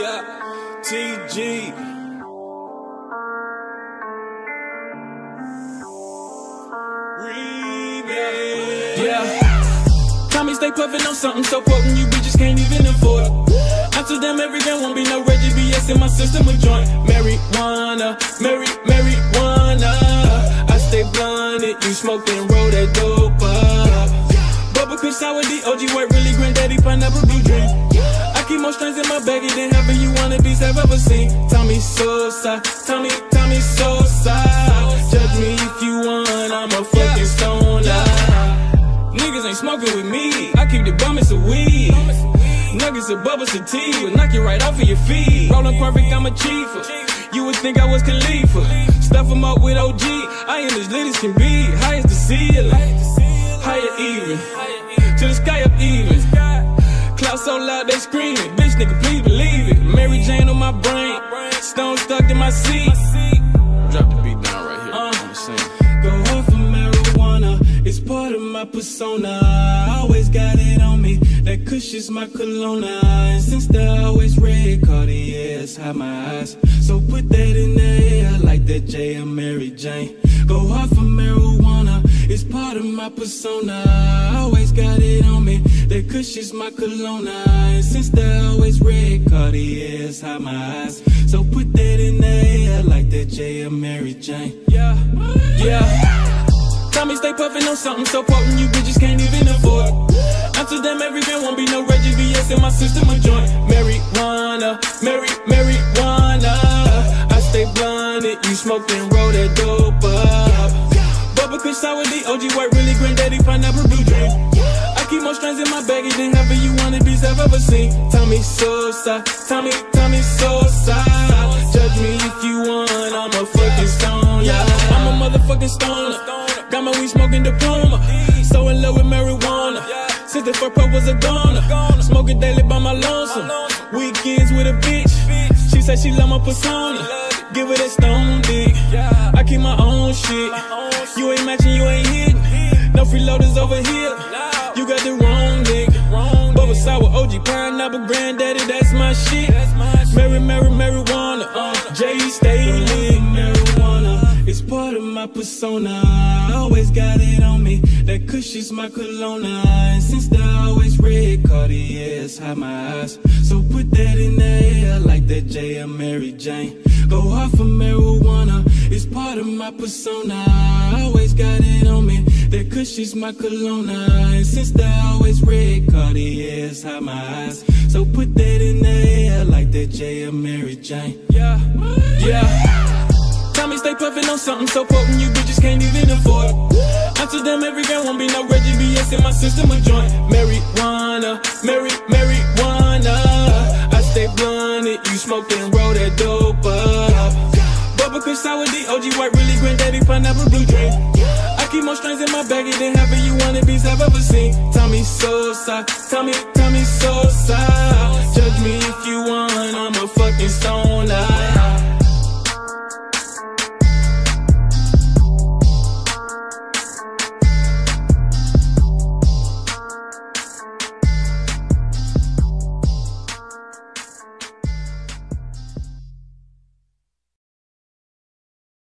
Yeah, TG. Yeah. Tommy stay puffin' on something so potent you bitches can't even afford. It. After them, every gun won't be no Reggie BS in my system of joint. Marijuana, Mary, marijuana. I stay blunted, you smoke and roll that dope up. Bubba Kush sour D, OG white, really granddaddy, pineapple blue dream. Keep more strings in my baggie than of you wannabes have ever seen. Tommy Sosa, Tommy, Tommy Sosa. Judge me if you want, I'm a fucking stoner. Niggas ain't smoking with me. I keep the bummets of weed. Nuggets of bubble tea will knock you right off of your feet. Rolling perfect, I'm a chiefer. You would think I was Khalifa. Stuff 'em up with OG. I am as lit as can be. High as the ceiling. So loud they screaming. Bitch nigga, please believe it. Mary Jane on my brain. Stone stuck in my seat. Drop the beat down right here. Uh, I'm. Go off for marijuana. It's part of my persona. I always got it on me. That kush is my cologne. And since they're always red, Cartier's hide my eyes. So put that in the air like that J and Mary Jane. Go hard for marijuana. It's part of my persona. I always got it on me. That kush my cologne. And since they're always red, Cartier's hide my eyes. So put that in the air like that J and Mary Jane. Yeah, yeah. Tommy stay puffin' on something so potent you bitches can't even afford. After them, every man won't be no Reggie VS in my system of joint. Marijuana, Mary, marijuana. I stay blunted, you smoke and Kush sour D, OG white, really granddaddy, pineapple blue dream. I keep more strands in my baggie than half of you wannabes I've ever seen. Tommy Sosa, Tommy, Tommy Sosa. Judge me if you want, I'm a fucking stoner. I'm a motherfucking stoner. Got my weed smoking diploma. So in love with marijuana. Since the first puff was a goner. Smoking daily by my lonesome. Weekends with a bitch. She said she love my persona. Give her that stone dick. I keep my own shit. You ain't matching, you ain't hitting. No freeloaders over here. You got the wrong dick. Bubba sour OG pineapple granddaddy, that's my shit. Mary, Mary, marijuana. Uh, J stay lit. Marijuana. It's part of my persona. I always got it on me. That kush is my cologne. And since they're always red, Cartier's hide my eyes. So put that in the air like that J and Mary Jane. Go hard for marijuana. It's part of my persona. I always got it on me. That kush is my cologne. And since they're always red, Cartier's hide my eyes. So put that in the air like that J and Mary Jane. Yeah, yeah. Tommy stay puffin' on something so potent you bitches can't even afford. Them, every gun won't be no Reggie BS in my system of joint. Marijuana, Mary, marijuana. Really granddaddy, pineapple dream. I keep more strings in my baggie than half of you wannabes I've ever seen. Sosa, Tommy, Tommy Sosa. Judge me if you want,